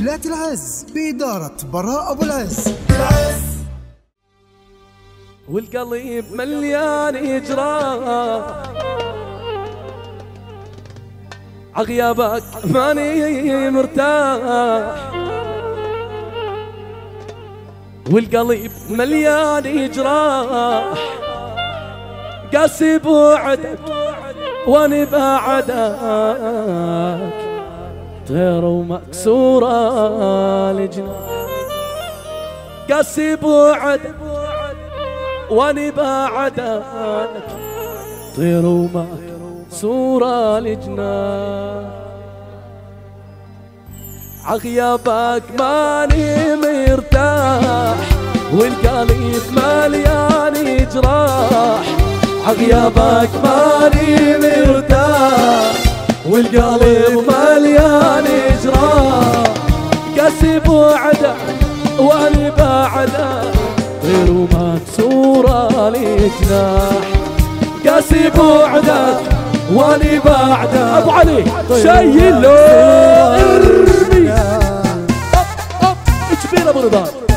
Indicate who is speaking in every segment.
Speaker 1: تسجيلات العز بإدارة براء أبو العز.
Speaker 2: والقلب مليان إجراء عغيابك ماني مرتاح. والقلب مليان إجراح قاسي بوعدك واني بعدك. طير ومكسورة الجناح قاسي بوعدك واني بعدك. طير ومكسورة الجناح عغيابك ماني مرتاح والقلب مليان جراح. عغيابك ماني مرتاح والقلب مليان جراح قاسي بوعدك واني بعدك غير مكسورة لجناح قاسي بوعدك واني بعدك أبو علي شايل له أبو رضا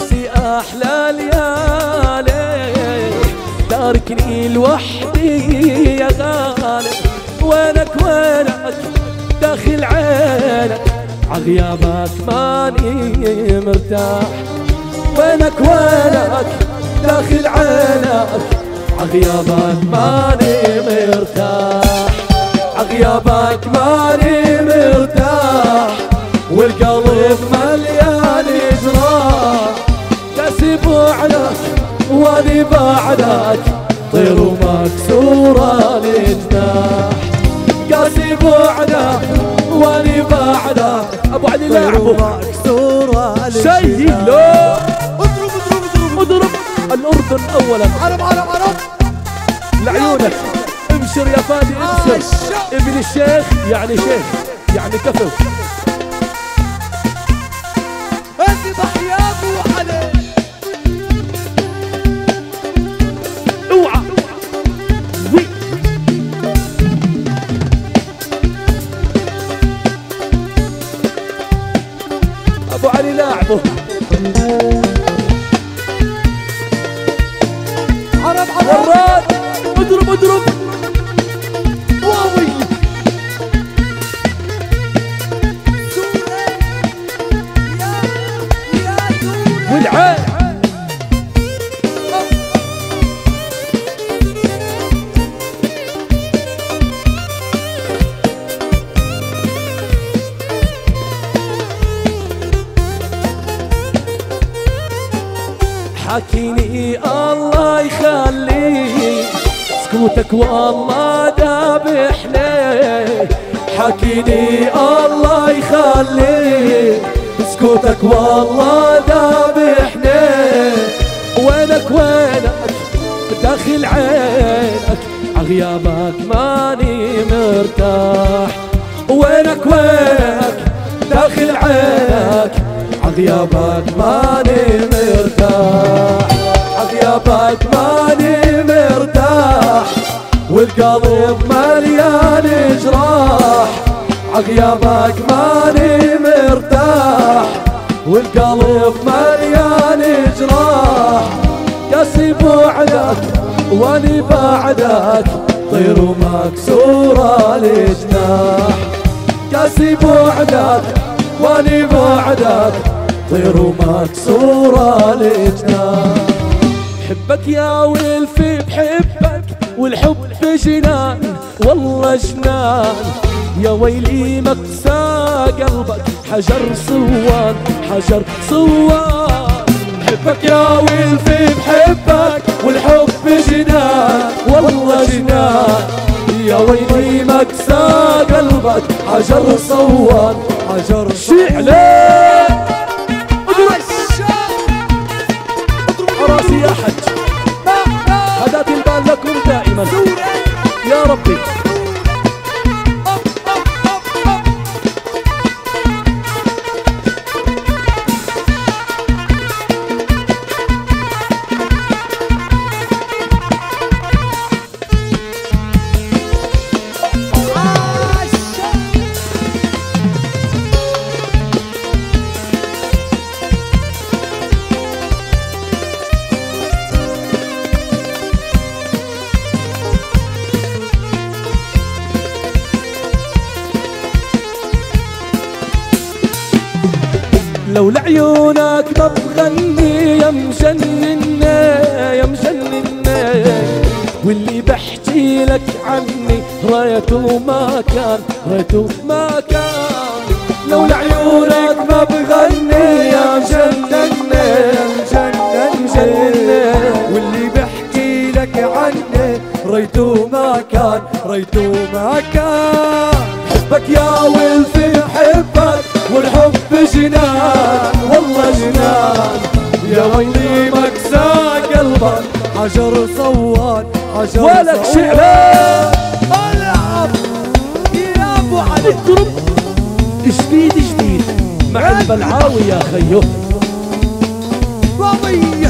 Speaker 2: ناسي أحلى ليالي تاركني لوحدي يا غالي. وينك وينك؟ داخل عينك. عغيابك ماني مرتاح. وينك وينك؟ داخل عينك. عغيابك ماني مرتاح. عغيابك ماني مرتاح. والقلب بعدك طير ومكسورة الجناح قاسي بوعدك وأني بعدك أبو علي لاعبه
Speaker 3: مكسورة
Speaker 2: شيله
Speaker 3: اضرب اضرب اضرب.
Speaker 2: اضرب الأردن اولا.
Speaker 3: عرب عرب عرب.
Speaker 2: لعيونك. ابشر يا فادي ابشر
Speaker 3: الشوق.
Speaker 2: ابن الشيخ يعني شيخ يعني كفو. وراد اضرب اضرب. حكيني الله يخليك سكوتك والله ذابحني حكيني الله يخليك سكوتك والله ذابحني وينك وينك؟ داخل عينك. عغيابك ماني مرتاح. وينك وينك؟ داخل عينك. عغيابك ماني مرتاح. عغيابك ماني مرتاح. والقلب مليان جراح. عغيابك ماني مرتاح. والقلب مليان جراح. قاسي بوعدك وأني بعدك طير ومكسورة الجناح قاسي واني بعدك طير ومكسورة الجناح بحبك يا ولفي بحبك والحب جنان. والله جنان. يا ويلي مكسى قلبك حجر صوان حجر صوان بحبك يا ويلفي بحبك والحب جنان. والله جنان. يا ويلي مكسى قلبك حجر صوان حجر شعلان راسي يا حج هدات البال لكم دائما. يا ربي. لو لعيونك ما بغني يا مجنن يا مجنن واللي بحكي لك عني رايته ما كان رايته ما كان. لو لعيونك ما بغني يا مجنن يا مجنن مجنن
Speaker 4: واللي بحكي لك عنه ريته ما كان ريته ما كان.
Speaker 2: حبك يا ولفي حبك والحب جنان والله جنان. يا ويلي مكسى قلبك
Speaker 4: حجر صوان حجر
Speaker 2: ولك. شعلان
Speaker 3: ألعب يا أبو علي.
Speaker 2: اضرب جديد جديد مع البلعاوي يا خيو.
Speaker 3: بابي